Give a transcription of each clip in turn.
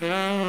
Yeah.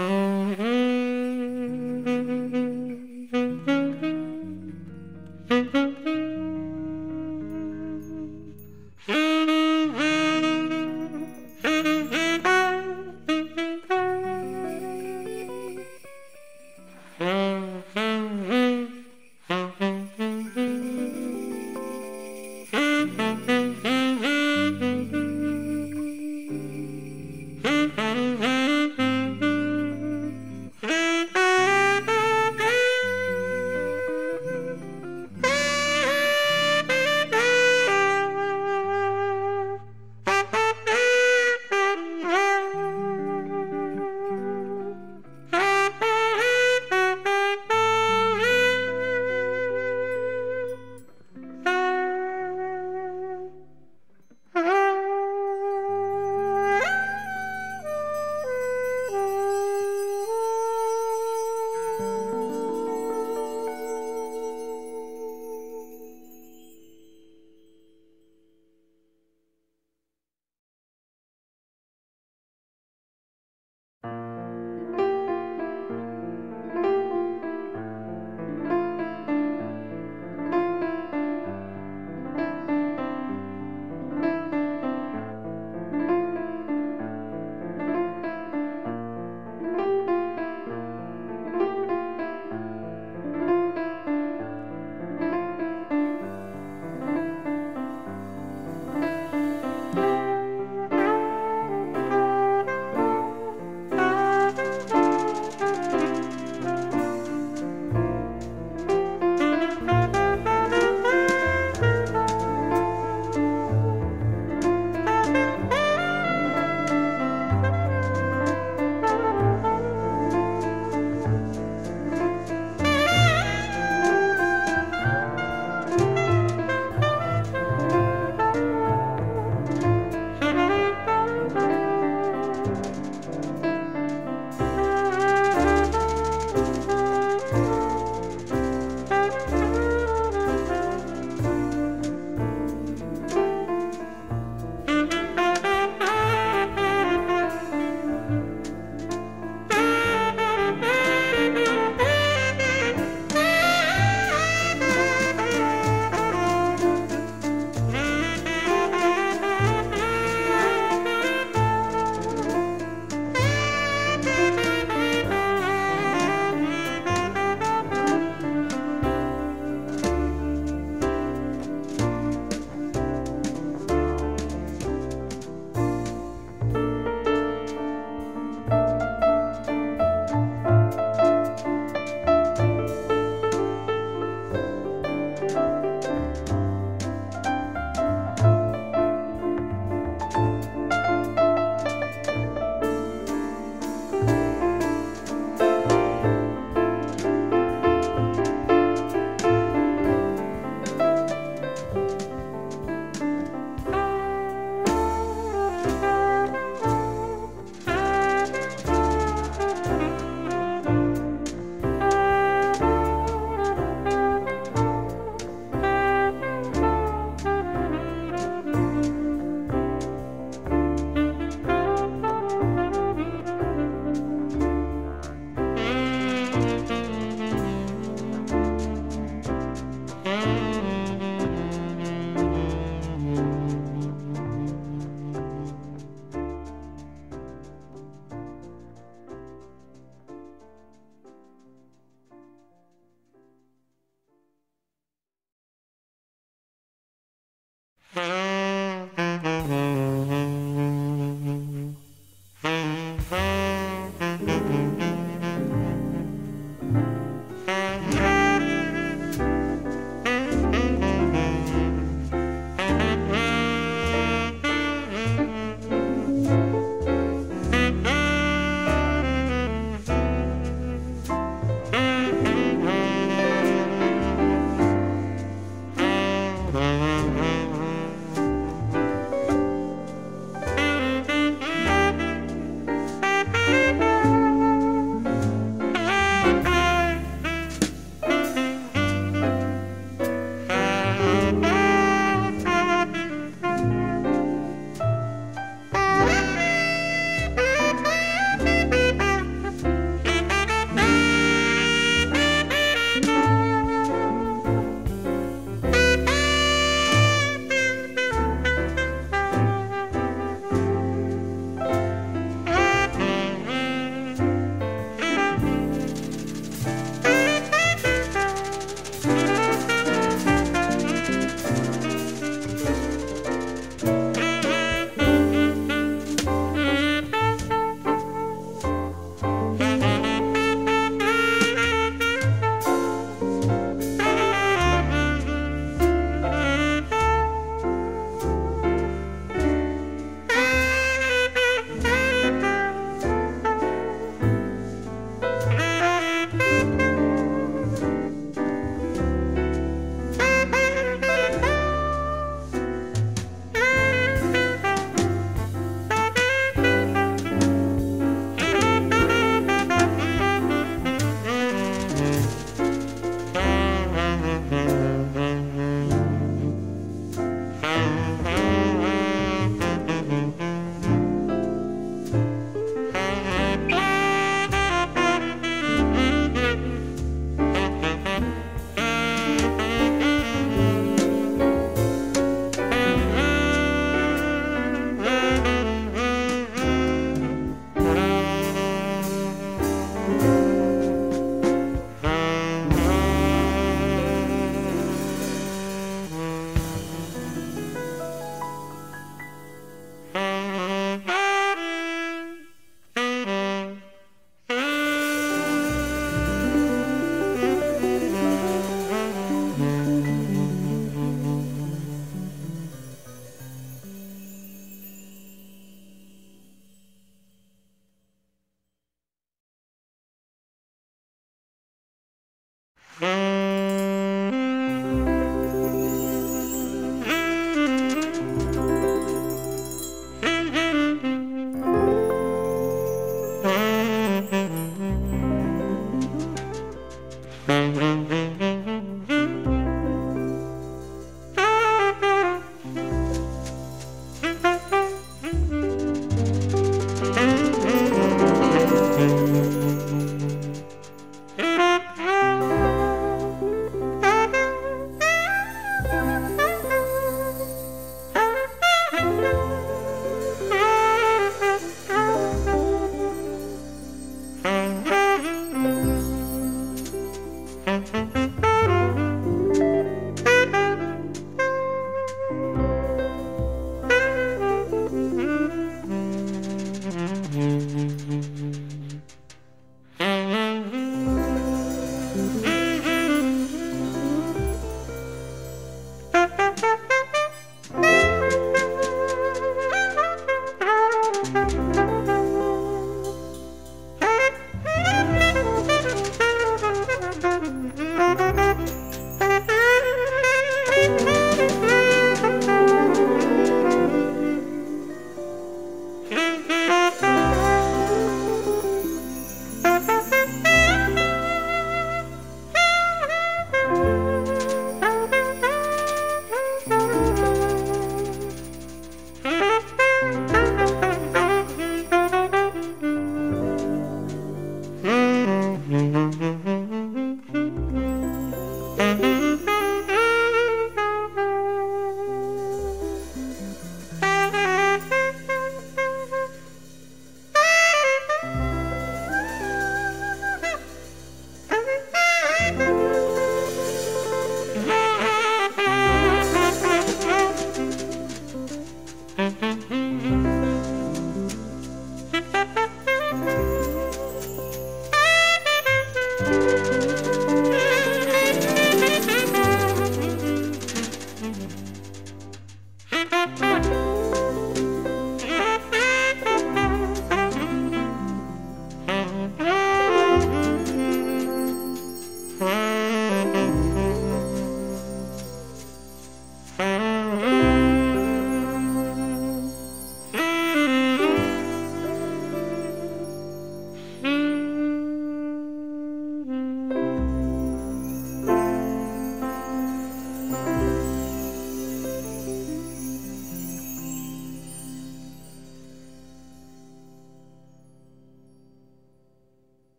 Mm-hmm.